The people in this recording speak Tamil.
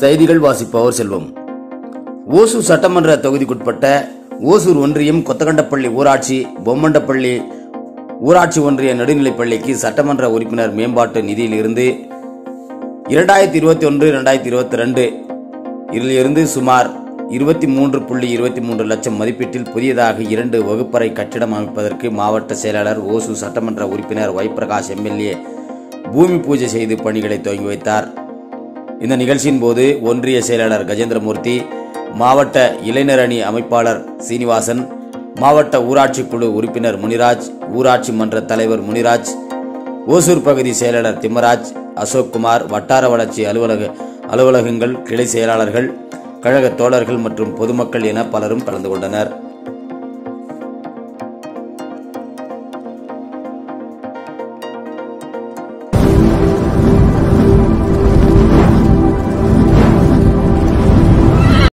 செய்திகள் வாசிப்பவர் செல்வம். ஓசூர் சட்டமன்ற தொகுதிக்குட்பட்ட ஓசூர் ஒன்றியம் கொத்தகண்டப்பள்ளி ஊராட்சி பொம்மண்டப்பள்ளி ஊராட்சி ஒன்றிய நடுநிலைப்பள்ளிக்கு சட்டமன்ற உறுப்பினர் மேம்பாட்டு நிதியிலிருந்து இரண்டாயிரத்தி இருபத்தி ஒன்று இரண்டாயிரத்தி இருபத்தி ரெண்டு இதிலிருந்து சுமார் இருபத்தி மூன்று புள்ளி இருபத்தி மூன்று லட்சம் மதிப்பீட்டில் புதியதாக இரண்டு வகுப்பறை கட்டிடம் அமைப்பதற்கு மாவட்ட செயலாளர் ஓசூர் சட்டமன்ற உறுப்பினர் வைப்பிரகாஷ் எம்எல்ஏ பூமி பூஜை செய்து பணிகளை துவங்கி வைத்தார். இந்த நிகழ்ச்சியின் போது ஒன்றிய செயலாளர் கஜேந்திரமூர்த்தி மாவட்ட இளைஞர் அணி அமைப்பாளர் சீனிவாசன் மாவட்ட ஊராட்சி குழு உறுப்பினர் முனிராஜ் ஊராட்சி மன்ற தலைவர் முனிராஜ் ஓசூர் பகுதி செயலாளர் திம்மராஜ் அசோக்குமார் வட்டார வளர்ச்சி அலுவலக அலுவலகங்கள் கிளை செயலாளர்கள் கழக தோழர்கள் மற்றும் பொதுமக்கள் என பலரும் கலந்து கொண்டனர்.